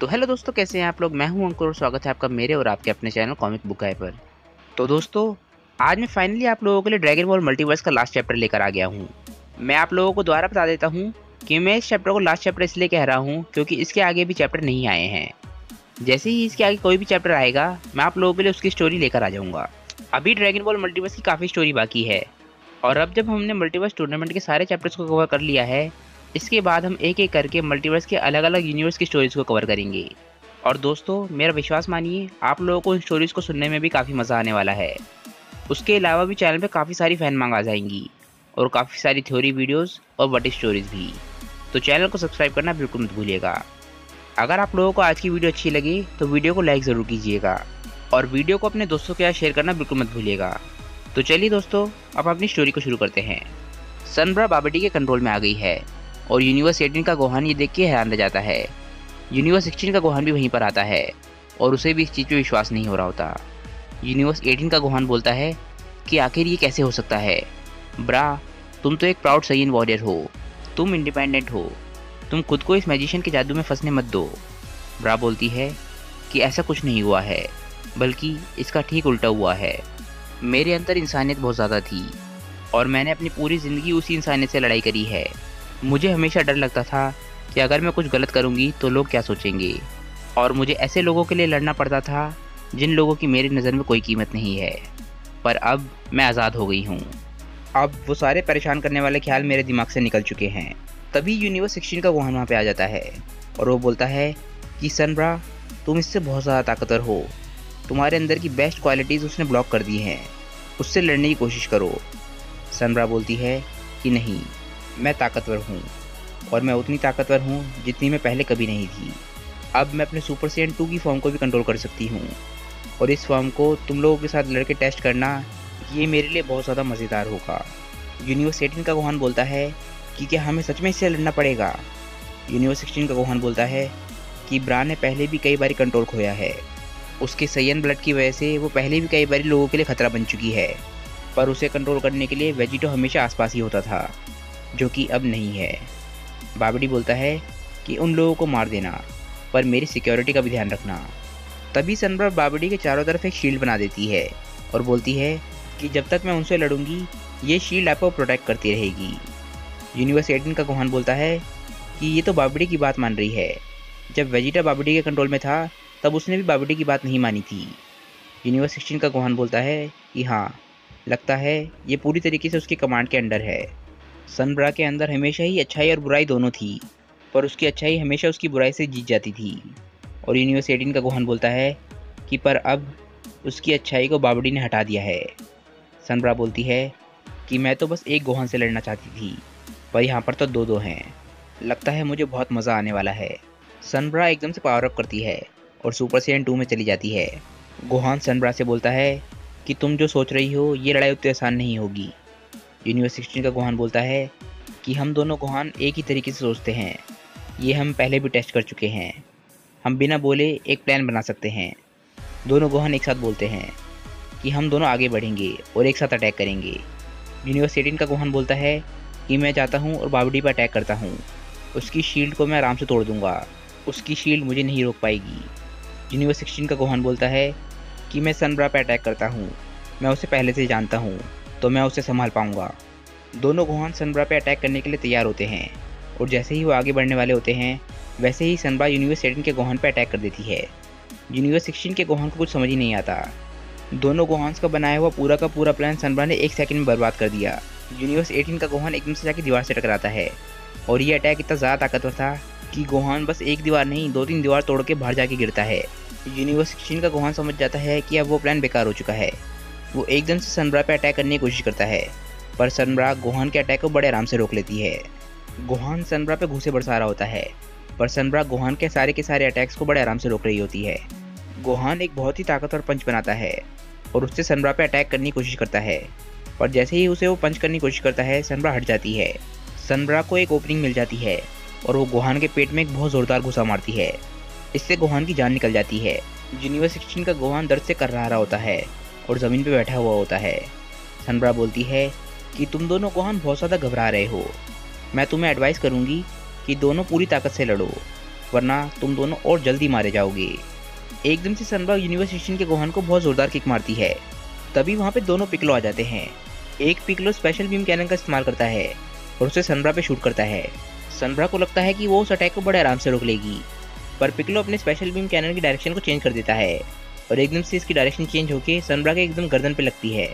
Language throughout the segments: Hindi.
तो हेलो दोस्तों, कैसे हैं आप लोग? मैं हूँ अंकुर और स्वागत है आपका मेरे और आपके अपने चैनल कॉमिक बुक है पर। तो दोस्तों, आज मैं फाइनली आप लोगों के लिए ड्रैगन बॉल मल्टीवर्स का लास्ट चैप्टर लेकर आ गया हूँ। मैं आप लोगों को दोबारा बता देता हूँ कि मैं इस चैप्टर को लास्ट चैप्टर इसलिए कह रहा हूँ क्योंकि इसके आगे भी चैप्टर नहीं आए हैं। जैसे ही इसके आगे कोई भी चैप्टर आएगा, मैं आप लोगों के लिए उसकी स्टोरी लेकर आ जाऊँगा। अभी ड्रैगन बॉल मल्टीवर्स की काफ़ी स्टोरी बाकी है। और अब जब हमने मल्टीवर्स टूर्नामेंट के सारे चैप्टर्स को कवर कर लिया है इसके बाद हम एक एक करके मल्टीवर्स के अलग अलग यूनिवर्स की स्टोरीज को कवर करेंगे। और दोस्तों, मेरा विश्वास मानिए, आप लोगों को इन स्टोरीज़ को सुनने में भी काफ़ी मज़ा आने वाला है। उसके अलावा भी चैनल पे काफ़ी सारी फ़ैन मांग आ जाएँगी और काफ़ी सारी थ्योरी वीडियोस और बटी स्टोरीज़ भी। तो चैनल को सब्सक्राइब करना बिल्कुल मत भूलिएगा। अगर आप लोगों को आज की वीडियो अच्छी लगी तो वीडियो को लाइक ज़रूर कीजिएगा। और वीडियो को अपने दोस्तों के साथ शेयर करना बिल्कुल मत भूलिएगा। तो चलिए दोस्तों, अब अपनी स्टोरी को शुरू करते हैं। सनब्रा बाबडी के कंट्रोल में आ गई है। और यूनिवर्स एटीन का गोहान ये देख के हैरान रह जाता है। यूनिवर्स सिक्सटीन का गोहान भी वहीं पर आता है, और उसे भी इस चीज़ पर विश्वास नहीं हो रहा होता। यूनिवर्स एटीन का गोहान बोलता है कि आखिर ये कैसे हो सकता है? ब्रा, तुम तो एक प्राउड सैन वॉरियर हो। तुम इंडिपेंडेंट हो। तुम खुद को इस मैजिशियन के जादू में फंसने मत दो। ब्रा बोलती है कि ऐसा कुछ नहीं हुआ है, बल्कि इसका ठीक उल्टा हुआ है। मेरे अंदर इंसानियत बहुत ज़्यादा थी, और मैंने अपनी पूरी ज़िंदगी उसी इंसानियत से लड़ाई करी है। मुझे हमेशा डर लगता था कि अगर मैं कुछ गलत करूँगी तो लोग क्या सोचेंगे। और मुझे ऐसे लोगों के लिए लड़ना पड़ता था, जिन लोगों की मेरी नज़र में कोई कीमत नहीं है। पर अब मैं आज़ाद हो गई हूँ। अब वो सारे परेशान करने वाले ख्याल मेरे दिमाग से निकल चुके हैं। तभी यूनिवर्स सिक्सटीन का वहाँ वहाँ पे आ जाता है और वो बोलता है कि सनब्रा तुम इससे बहुत ज़्यादा ताकतवर हो। तुम्हारे अंदर की बेस्ट क्वालिटीज़ उसने ब्लॉक कर दी हैं। उससे लड़ने की कोशिश करो। सनब्रा बोलती है कि, नहीं मैं ताकतवर हूँ, और मैं उतनी ताकतवर हूँ जितनी मैं पहले कभी नहीं थी। अब मैं अपने सुपर सेन टू की फॉर्म को भी कंट्रोल कर सकती हूँ, और इस फॉर्म को तुम लोगों के साथ लड़के टेस्ट करना, ये मेरे लिए बहुत ज़्यादा मज़ेदार होगा। यूनिवर्स एटीन का गोहान बोलता है कि क्या हमें सच में इससे लड़ना पड़ेगा? यूनिवर्स सिक्सटीन का गोहान बोलता है कि ब्रा ने पहले भी कई बार कंट्रोल खोया है। उसके सैन ब्लड की वजह से वो पहले भी कई बार लोगों के लिए खतरा बन चुकी है, पर उसे कंट्रोल करने के लिए वेजिटो हमेशा आसपास ही होता था। जो कि अब नहीं है। बाबड़ी बोलता है कि उन लोगों को मार देना, पर मेरी सिक्योरिटी का भी ध्यान रखना। तभी सनब्रा बाबड़ी के चारों तरफ़ एक शील्ड बना देती है और बोलती है कि जब तक मैं उनसे लड़ूँगी, ये शील्ड आपको प्रोटेक्ट करती रहेगी। यूनिवर्स एटीन का गोहान बोलता है कि ये तो बाबड़ी की बात मान रही है। जब वेजिटा बाबड़ी के कंट्रोल में था, तब उसने भी बाबड़ी की बात नहीं मानी थी। यूनिवर्स सिक्सटीन का गोहान बोलता है कि हाँ लगता है ये पूरी तरीके से उसके कमांड के अंडर है। सनब्रा के अंदर हमेशा ही अच्छाई और बुराई दोनों थी, पर उसकी अच्छाई हमेशा उसकी बुराई से जीत जाती थी। और यूनिवर्स एटीन का गोहन बोलता है कि, पर अब उसकी अच्छाई को बाबड़ी ने हटा दिया है। सनब्रा बोलती है कि, मैं तो बस एक गोहन से लड़ना चाहती थी, पर यहाँ पर तो दो दो हैं। लगता है मुझे बहुत मज़ा आने वाला है। सनब्रा एकदम से पावर अप करती है और सुपर सेन टू में चली जाती है। गोहान सनब्रा से बोलता है कि, तुम जो सोच रही हो, ये लड़ाई उतनी आसान नहीं होगी। यूनिवर्स सिक्सटीन का गोहान बोलता है कि हम दोनों गोहान एक ही तरीके से सोचते हैं। ये हम पहले भी टेस्ट कर चुके हैं। हम बिना बोले एक प्लान बना सकते हैं। दोनों गोहान एक साथ बोलते हैं कि हम दोनों आगे बढ़ेंगे और एक साथ अटैक करेंगे। यूनिवर्स एटीन का गोहान बोलता है कि मैं जाता हूँ और बाबडी पर अटैक करता हूँ। उसकी शील्ड को मैं आराम से तोड़ दूँगा। उसकी शील्ड मुझे नहीं रोक पाएगी। यूनिवर्स सिक्सटीन का गोहान बोलता है कि मैं सनब्रा पर अटैक करता हूँ। मैं उसे पहले से जानता हूँ। तो मैं उसे संभाल पाऊँगा। दोनों गोहान सनब्रा पे अटैक करने के लिए तैयार होते हैं। और जैसे ही वो आगे बढ़ने वाले होते हैं, वैसे ही सनब्रा यूनिवर्स एटीन के गोहान पे अटैक कर देती है। यूनिवर्स सिक्सटीन के गोहान को कुछ समझ ही नहीं आता। दोनों गोहान्स का बनाया हुआ पूरा का पूरा प्लान सनब्रा ने एक सेकंड में बर्बाद कर दिया। यूनिवर्स एटीन का गोहान एकदम से जाकर दीवार से टकराता है। और ये अटैक इतना ज़्यादा ताकतवर था कि गोहान बस एक दीवार नहीं दो तीन दीवार तोड़ के बाहर जाके गिरता है। यूनिवर्स सिक्सटीन का गोहान समझ जाता है कि अब वो प्लान बेकार हो चुका है। वो एकदम से सनब्रा पे अटैक करने की कोशिश करता है, पर सनब्रा गोहान के अटैक को बड़े आराम से रोक लेती है। गोहान सनब्रा पे घूसे बरसा रहा होता है, पर सनब्रा गोहान के सारे के सारे अटैक्स को बड़े आराम से रोक रही होती है। गोहान एक बहुत ही ताकतवर पंच बनाता है, और उससे सनब्रा पे अटैक करने की कोशिश करता है। पर जैसे ही उसे वो पंच करने की कोशिश करता है, सनब्रा हट जाती है। सनब्रा को एक ओपनिंग मिल जाती है, और वो गोहान के पेट में एक बहुत ज़ोरदार घुसा मारती है। इससे गोहान की जान निकल जाती है। यूनिवर्स सिक्सटीन का गोहान दर्द से कर रहा होता है। और ज़मीन पर बैठा हुआ होता है। सनब्रा बोलती है कि तुम दोनों गोहान बहुत ज़्यादा घबरा रहे हो? मैं तुम्हें एडवाइस करूँगी कि दोनों पूरी ताकत से लड़ो, वरना तुम दोनों और जल्दी मारे जाओगे। एकदम से सनब्रा यूनिवर्स स्टेशन के गोहान को बहुत ज़ोरदार किक मारती है। तभी वहाँ पे दोनों पिकलो आ जाते हैं। एक पिकलो स्पेशल बीम कैनन का इस्तेमाल करता है और उसे सनब्रा पे शूट करता है। सनब्रा को लगता है कि वो उस अटैक को बड़े आराम से रोक लेगी, पर पिकलो अपने स्पेशल बीम कैनन की डायरेक्शन को चेंज कर देता है। और एकदम से इसकी डायरेक्शन चेंज होकर सनब्रा के एकदम गर्दन पे लगती है।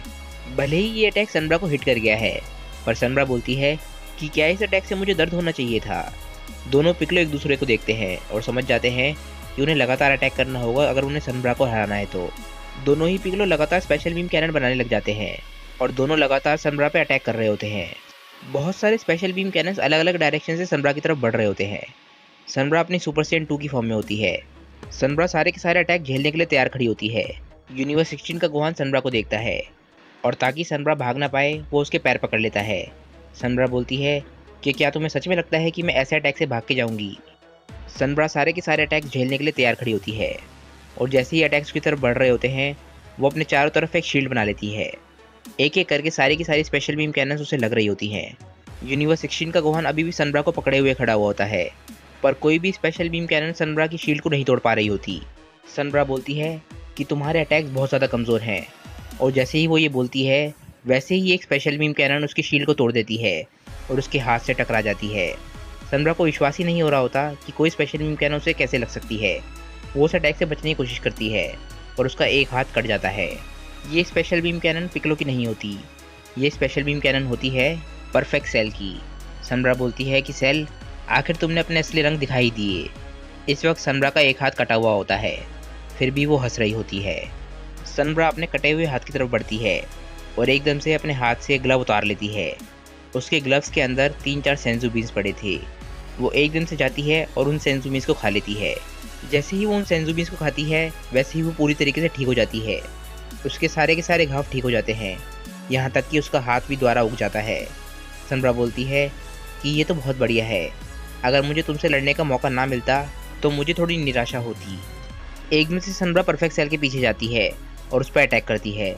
भले ही ये अटैक सनब्रा को हिट कर गया है, पर सनब्रा बोलती है कि क्या इस अटैक से मुझे दर्द होना चाहिए था? दोनों पिकलो एक दूसरे को देखते हैं और समझ जाते हैं कि उन्हें लगातार अटैक करना होगा अगर उन्हें सनब्रा को हराना है तो। दोनों ही पिकलो लगातार स्पेशल बीम कैनन बनाने लग जाते हैं और दोनों लगातार सनब्रा पे अटैक कर रहे होते हैं। बहुत सारे स्पेशल बीम कैनन अलग अलग डायरेक्शन से सनब्रा की तरफ़ बढ़ रहे होते हैं। सनब्रा अपनी सुपर सेन टू की फॉर्म में होती है। सनब्रा सारे के सारे अटैक झेलने के लिए तैयार खड़ी होती है। यूनिवर्स सिक्सटीन का गुहान सनब्रा को देखता है। और ताकि सनब्रा भाग ना पाए, वो उसके पैर पकड़ लेता है। सनब्रा बोलती है कि क्या तुम्हें सच में लगता है कि मैं ऐसे अटैक से भाग के जाऊँगी? सनब्रा सारे के सारे अटैक झेलने के लिए तैयार खड़ी होती है। और जैसे ही अटैक्स की तरफ़ बढ़ रहे होते हैं, वो अपने चारों तरफ़ एक शील्ड बना लेती है। एक एक करके सारी की सारी स्पेशल बीम कैनन उसे लग रही होती हैं। यूनिवर्स सिक्सटीन का गोहान अभी भी सनब्रा को पकड़े हुए खड़ा हुआ होता है। पर कोई भी स्पेशल बीम कैनन सनब्रा की शील्ड को नहीं तोड़ पा रही होती। सनब्रा बोलती है कि तुम्हारे अटैक्स बहुत ज़्यादा कमज़ोर हैं। और जैसे ही वो ये बोलती है, वैसे ही एक स्पेशल बीम कैनन उसकी शील्ड को तोड़ देती है और उसके हाथ से टकरा जाती है। सनब्रा को विश्वास ही नहीं हो रहा होता कि कोई स्पेशल बीम कैनन उसे कैसे लग सकती है। वो उस अटैक से बचने की कोशिश करती है और उसका एक हाथ कट जाता है। ये स्पेशल बीम कैनन पिकलो की नहीं होती। ये स्पेशल बीम कैनन होती है परफेक्ट सेल की। सनब्रा बोलती है कि सेल आखिर तुमने अपने असली रंग दिखाई दिए। इस वक्त सनब्रा का एक हाथ कटा हुआ होता है, फिर भी वो हंस रही होती है। सनब्रा अपने कटे हुए हाथ की तरफ़ बढ़ती है और एकदम से अपने हाथ से ग्लव उतार लेती है। उसके ग्लव्स के अंदर तीन चार सेंजू बीन्स पड़े थे। वो एकदम से जाती है और उन सेंजू बीन्स को खा लेती है। जैसे ही वो उन सेंजू बीन्स को खाती है, वैसे ही वो पूरी तरीके से ठीक हो जाती है। उसके सारे के सारे घाव ठीक हो जाते हैं। यहाँ तक कि उसका हाथ भी द्वारा उग जाता है। सनब्रा बोलती है कि ये तो बहुत बढ़िया है। अगर मुझे तुमसे लड़ने का मौका ना मिलता तो मुझे थोड़ी निराशा होती। एकदम से सनब्रा परफेक्ट सेल के पीछे जाती है और उस पर अटैक करती है।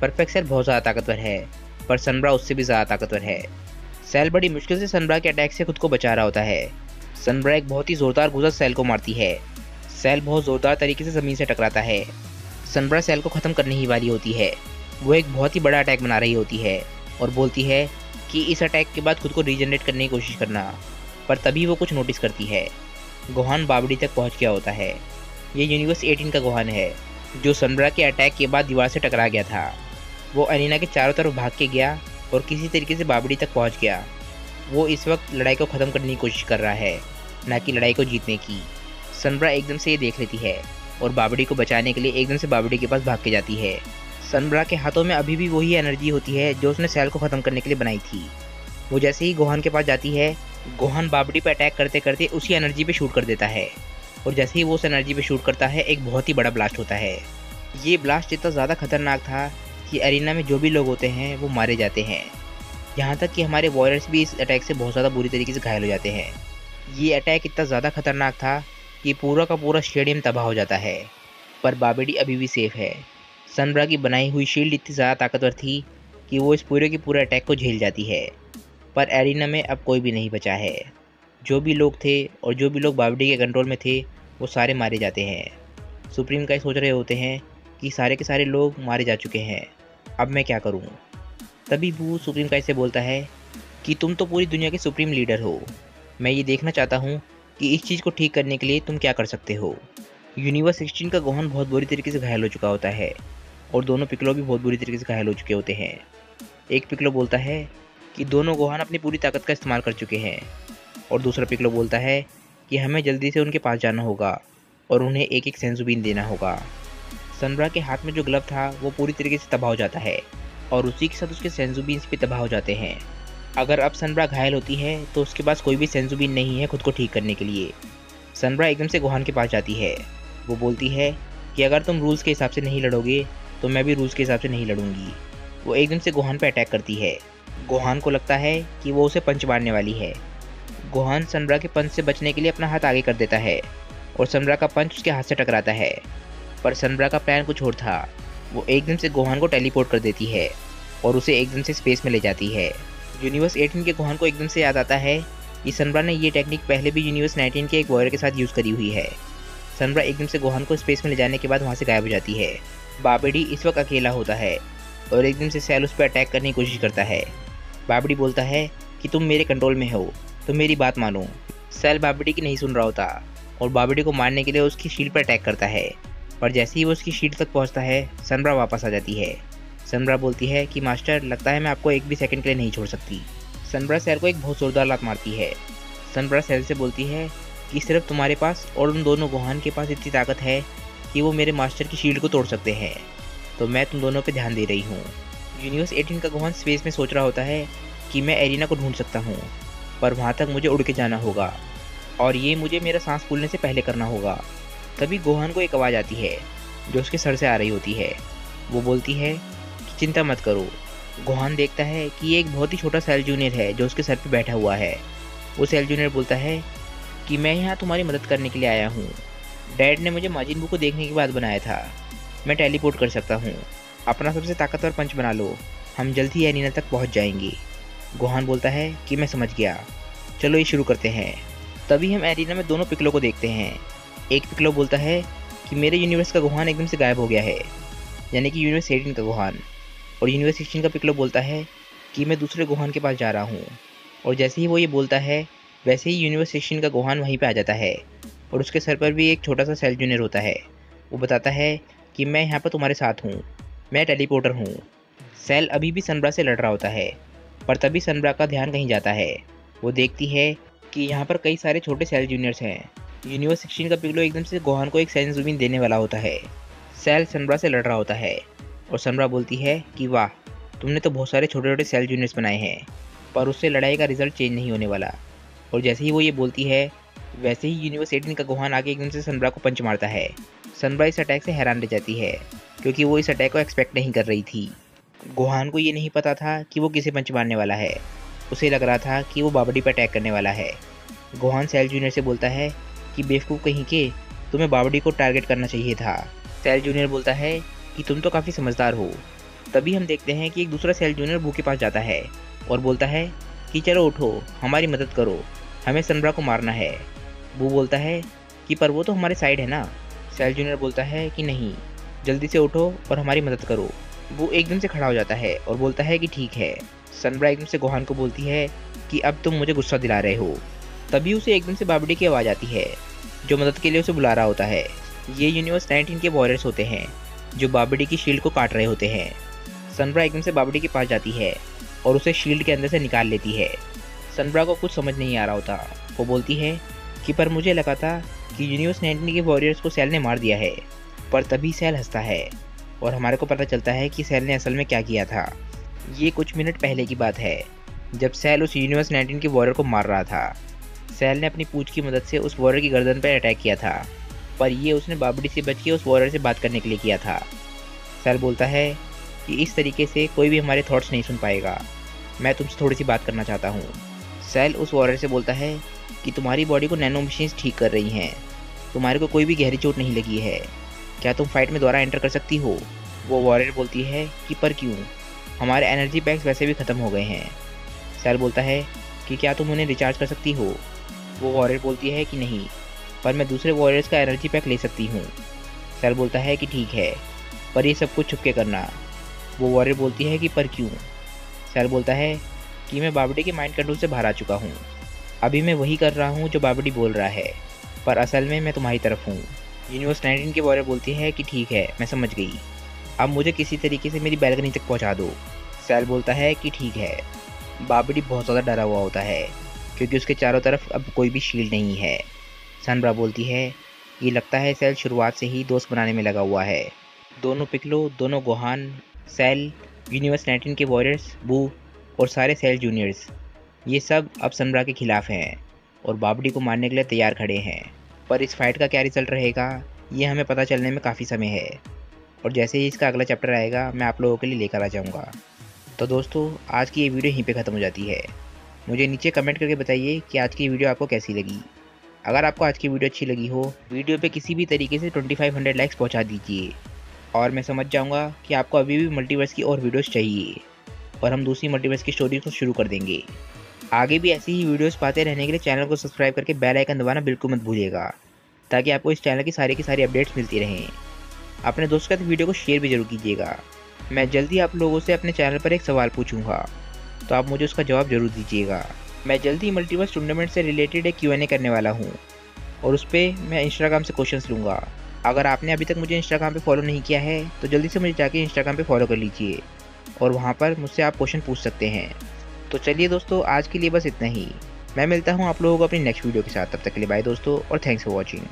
परफेक्ट सेल बहुत ज़्यादा ताकतवर है, पर सनब्रा उससे भी ज़्यादा ताकतवर है। सेल बड़ी मुश्किल से सनब्रा के अटैक से खुद को बचा रहा होता है। सनब्रा एक बहुत ही ज़ोरदार गुजर सेल को मारती है। सेल बहुत ज़ोरदार तरीके से ज़मीन से टकराता है। सनब्रा सेल को ख़त्म करने ही वाली होती है। वो एक बहुत ही बड़ा अटैक बना रही होती है और बोलती है कि इस अटैक के बाद खुद को रीजनरेट करने की कोशिश करना। पर तभी वो कुछ नोटिस करती है। गोहान बाबड़ी तक पहुँच गया होता है। ये यूनिवर्स 18 का गोहान है, जो सनब्रा के अटैक के बाद दीवार से टकरा गया था। वो अनिना के चारों तरफ़ भाग के गया और किसी तरीके से बाबड़ी तक पहुँच गया। वो इस वक्त लड़ाई को ख़त्म करने की कोशिश कर रहा है, ना कि लड़ाई को जीतने की। सनब्रा एकदम से ये देख लेती है और बाबड़ी को बचाने के लिए एकदम से बाबड़ी के पास भाग के जाती है। सनब्रा के हाथों में अभी भी वही एनर्जी होती है, जो उसने सेल को ख़त्म करने के लिए बनाई थी। वो जैसे ही गोहान के पास जाती है गोहान बाबड़ी पर अटैक करते करते उसी एनर्जी पे शूट कर देता है। और जैसे ही वो उस एनर्जी पे शूट करता है, एक बहुत ही बड़ा ब्लास्ट होता है। ये ब्लास्ट इतना ज़्यादा खतरनाक था कि अरीना में जो भी लोग होते हैं, वो मारे जाते हैं। यहाँ तक कि हमारे वॉरियर्स भी इस अटैक से बहुत ज़्यादा बुरी तरीके से घायल हो जाते हैं। ये अटैक इतना ज़्यादा खतरनाक था कि पूरा का पूरा स्टेडियम तबाह हो जाता है। पर बाबेडी अभी भी सेफ़ है। सनब्रा की बनाई हुई शील्ड इतनी ज़्यादा ताकतवर थी कि वो इस पूरे के पूरे अटैक को झेल जाती है। पर एरिना में अब कोई भी नहीं बचा है। जो भी लोग थे और जो भी लोग बाबडी के कंट्रोल में थे, वो सारे मारे जाते हैं। सुप्रीम का सोच रहे होते हैं कि सारे के सारे लोग मारे जा चुके हैं। अब मैं क्या करूँ? तभी वो सुप्रीम का से बोलता है कि तुम तो पूरी दुनिया के सुप्रीम लीडर हो। मैं ये देखना चाहता हूँ कि इस चीज़ को ठीक करने के लिए तुम क्या कर सकते हो। यूनिवर्स सिक्सटीन का गोहन बहुत बुरी तरीके से घायल हो चुका होता है और दोनों पिकलो भी बहुत बुरी तरीके से घायल हो चुके होते हैं। एक पिकलो बोलता है कि दोनों गोहान अपनी पूरी ताकत का इस्तेमाल कर चुके हैं। और दूसरा पिकलो बोलता है कि हमें जल्दी से उनके पास जाना होगा और उन्हें एक एक सेंजुबीन देना होगा। सनब्रा के हाथ में जो ग्लव था, वो पूरी तरीके से तबाह हो जाता है और उसी के साथ उसके सेंजुबीन्स भी तबाह हो जाते हैं। अगर अब सनब्रा घायल होती है तो उसके पास कोई भी सेंजुबीन नहीं है खुद को ठीक करने के लिए। सनब्रा एकदम से गोहान के पास जाती है। वो बोलती है कि अगर तुम रूल्स के हिसाब से नहीं लड़ोगे तो मैं भी रूल्स के हिसाब से नहीं लड़ूँगी। वो एकदम से गोहान पर अटैक करती है। गोहान को लगता है कि वो उसे पंच मारने वाली है। गोहान सनब्रा के पंच से बचने के लिए अपना हाथ आगे कर देता है और सनब्रा का पंच उसके हाथ से टकराता है। पर सनब्रा का प्लान कुछ और था। वो एकदम से गोहान को टेलीपोर्ट कर देती है और उसे एकदम से स्पेस में ले जाती है। यूनिवर्स 18 के गोहान को एकदम से याद आता है कि सनब्रा ने ये टेक्निक पहले भी यूनिवर्स 19 के एक वॉरियर के साथ यूज़ करी हुई है। सनब्रा एकदम से गोहान को स्पेस में ले जाने के बाद वहाँ से गायब हो जाती है। बाबेडी इस वक्त अकेला होता है और एकदम से सेल उस पर अटैक करने की कोशिश करता है। बाबड़ी बोलता है कि तुम मेरे कंट्रोल में हो तो मेरी बात मानो। सेल बाबड़ी की नहीं सुन रहा होता और बाबड़ी को मारने के लिए उसकी शील्ड पर अटैक करता है। पर जैसे ही वो उसकी शील्ड तक पहुँचता है सनब्रा वापस आ जाती है। सनब्रा बोलती है कि, मास्टर, लगता है मैं आपको एक भी सेकंड के लिए नहीं छोड़ सकती। सनब्रा सेल को एक बहुत जोरदार लात मारती है। सनब्रा सेल से बोलती है कि सिर्फ़ तुम्हारे पास और उन दोनों गोहान के पास इतनी ताकत है कि वो मेरे मास्टर की शील्ड को तोड़ सकते हैं। तो मैं तुम दोनों पर ध्यान दे रही हूँ। यूनिवर्स 18 का गोहन स्पेस में सोच रहा होता है कि मैं एरिना को ढूंढ सकता हूँ, पर वहाँ तक मुझे उड़ के जाना होगा और ये मुझे मेरा सांस फूलने से पहले करना होगा। तभी गोहन को एक आवाज़ आती है, जो उसके सर से आ रही होती है। वो बोलती है कि चिंता मत करो। गोहान देखता है कि एक बहुत ही छोटा सेल जूनियर है, जो उसके सर पर बैठा हुआ है। वो सेल जूनियर बोलता है कि मैं यहाँ तुम्हारी मदद करने के लिए आया हूँ। डैड ने मुझे माजिन बू को देखने के बाद बनाया था। मैं टेलीपोर्ट कर सकता हूँ। अपना सबसे ताकतवर पंच बना लो। हम जल्द ही एनिना तक पहुँच जाएँगे। गोहान बोलता है कि मैं समझ गया। चलो ये शुरू करते हैं। तभी हम एरिना में दोनों पिकलों को देखते हैं। एक पिकलो बोलता है कि मेरे यूनिवर्स का गुहान एकदम से गायब हो गया है। यानी कि यूनिवर्स एटीन का गुहान। और यूनिवर्स सिक्सटीन का पिकलो बोलता है कि मैं दूसरे गुहान के पास जा रहा हूँ। और जैसे ही वो ये बोलता है, वैसे ही यूनिवर्स सिक्सटीन का गोहान वहीं पर आ जाता है। और उसके सर पर भी एक छोटा सा सेल जूनियर होता है। वो बताता है कि मैं यहाँ पर तुम्हारे साथ हूँ। मैं टेलीपोर्टर हूँ। सेल अभी भी सनब्रा से लड़ रहा होता है, पर तभी सनब्रा का ध्यान कहीं जाता है। वो देखती है कि यहाँ पर कई सारे छोटे सेल जूनियर्स हैं। यूनिवर्स सिक्सटीन का पिगलो एकदम से गोहान को एक सेंस जूमिन देने वाला होता है। सेल सनब्रा से लड़ रहा होता है और सनब्रा बोलती है कि, वाह, तुमने तो बहुत सारे छोटे छोटे सेल जूनियर्स बनाए हैं, पर उससे लड़ाई का रिज़ल्ट चेंज नहीं होने वाला। और जैसे ही वो ये बोलती है, वैसे ही यूनिवर्स एटीन का गोहान आगे एकदम से सनब्रा को पंच मारता है। सनब्रा इस अटैक से हैरान रह जाती है, क्योंकि वो इस अटैक को एक्सपेक्ट नहीं कर रही थी। गोहान को ये नहीं पता था कि वो किसे पंच मारने वाला है। उसे लग रहा था कि वो बाबडी पर अटैक करने वाला है। गोहान सेल जूनियर से बोलता है कि, बेवकूफ़ कहीं के, तुम्हें बाबडी को टारगेट करना चाहिए था। सेल जूनियर बोलता है कि, तुम तो काफ़ी समझदार हो। तभी हम देखते हैं कि एक दूसरा सेल जूनियर भू के पास जाता है और बोलता है कि, चलो उठो, हमारी मदद करो। हमें सनब्रा को मारना है। भू बोलता है कि, पर वो तो हमारे साइड है ना? सेल जूनियर बोलता है कि नहीं, जल्दी से उठो और हमारी मदद करो। वो एकदम से खड़ा हो जाता है और बोलता है कि ठीक है। सनब्रा एकदम से गोहान को बोलती है कि अब तुम मुझे गुस्सा दिला रहे हो। तभी उसे एकदम से बाबड़ी की आवाज़ आती है, जो मदद के लिए उसे बुला रहा होता है। ये यूनिवर्स 19 के वॉरियर्स होते हैं, जो बाबड़ी की शील्ड को काट रहे होते हैं। सनब्रा एकदम से बाबड़ी के पास जाती है और उसे शील्ड के अंदर से निकाल लेती है। सनब्रा को कुछ समझ नहीं आ रहा होता। वो बोलती है कि पर मुझे लगा था कि यूनिवर्स नाइनटीन के वॉरियर्स को सेल ने मार दिया है, पर तभी सेल हंसता है। और हमारे को पता चलता है कि सेल ने असल में क्या किया था। ये कुछ मिनट पहले की बात है, जब सेल उस यूनिवर्स नाइनटीन के वॉरियर को मार रहा था। सेल ने अपनी पूछ की मदद से उस वॉरियर की गर्दन पर अटैक किया था, पर यह उसने बाबड़ी से बच के उस वॉरियर से बात करने के लिए किया था। सेल बोलता है कि इस तरीके से कोई भी हमारे थॉट्स नहीं सुन पाएगा। मैं तुमसे थोड़ी सी बात करना चाहता हूँ। सेल उस वॉरियर से बोलता है कि तुम्हारी बॉडी को नैनो मशीन्स ठीक कर रही हैं। तुम्हारे को कोई भी गहरी चोट नहीं लगी है। क्या तुम फाइट में दोबारा एंटर कर सकती हो? वो वॉरियर बोलती है कि, पर क्यों? हमारे एनर्जी पैक्स वैसे भी ख़त्म हो गए हैं। सेल बोलता है कि, क्या तुम उन्हें रिचार्ज कर सकती हो? वो वॉरियर बोलती है कि, नहीं, पर मैं दूसरे वॉरियर्स का एनर्जी पैक ले सकती हूँ। सेल बोलता है कि, ठीक है, पर ये सब कुछ छुपके करना। वो वॉरियर बोलती है कि, पर क्यों? सेल बोलता है कि, मैं बाबडी के माइंड कंट्रोल से बाहर आ चुका हूँ। अभी मैं वही कर रहा हूँ जो बाबडी बोल रहा है। पर असल में मैं तुम्हारी तरफ़ हूँ। यूनिवर्स नाइनटीन के बारे बोलती है कि ठीक है, मैं समझ गई। अब मुझे किसी तरीके से मेरी बैलकनी तक पहुँचा दो। सैल बोलता है कि ठीक है। बाबडी बहुत ज़्यादा डरा हुआ होता है, क्योंकि उसके चारों तरफ़ अब कोई भी शील्ड नहीं है। सनब्रा बोलती है, ये लगता है सेल शुरुआत से ही दोस्त बनाने में लगा हुआ है। दोनों पिकलो, दोनों गोहान सेल यूनिवर्स नाइनटीन के वॉरियर्स बू और सारे सेल जूनियर्स ये सब अब सनब्रा के खिलाफ हैं। और बाबडी को मारने के लिए तैयार खड़े हैं। पर इस फाइट का क्या रिज़ल्ट रहेगा? ये हमें पता चलने में काफ़ी समय है। और जैसे ही इसका अगला चैप्टर आएगा, मैं आप लोगों के लिए लेकर आ जाऊँगा। तो दोस्तों, आज की ये वीडियो यहीं पे ख़त्म हो जाती है। मुझे नीचे कमेंट करके बताइए कि आज की वीडियो आपको कैसी लगी। अगर आपको आज की वीडियो अच्छी लगी हो वीडियो पे किसी भी तरीके से 2500 लाइक्स पहुँचा दीजिए। और मैं समझ जाऊँगा कि आपको अभी भी मल्टीवर्स की और वीडियोस चाहिए। और हम दूसरी मल्टीवर्स की स्टोरी को शुरू कर देंगे। आगे भी ऐसी ही वीडियोस पाते रहने के लिए चैनल को सब्सक्राइब करके बेल आइकन दबाना बिल्कुल मत भूलिएगा, ताकि आपको इस चैनल की सारी की सारी अपडेट्स मिलती रहें। अपने दोस्तों के साथ वीडियो को शेयर भी ज़रूर कीजिएगा। मैं जल्दी आप लोगों से अपने चैनल पर एक सवाल पूछूँगा तो आप मुझे उसका जवाब ज़रूर दीजिएगा। मैं जल्दी ही मल्टीवर्स टूर्नामेंट से रिलेटेड एक क्यू करने वाला हूँ, और उस पर मैं इंस्टाग्राम से क्वेश्चंस लूँगा। अगर आपने अभी तक मुझे इंस्टाग्राम पे फॉलो नहीं किया है तो जल्दी से मुझे जाके इंस्टाग्राम पे फॉलो कर लीजिए, और वहाँ पर मुझसे आप क्वेश्चन पूछ सकते हैं। तो चलिए दोस्तों, आज के लिए बस इतना ही। मैं मिलता हूँ आप लोगों को अपनी नेक्स्ट वीडियो के साथ। तब तक के लिए बाय दोस्तों और थैंक्स फॉर वॉचिंग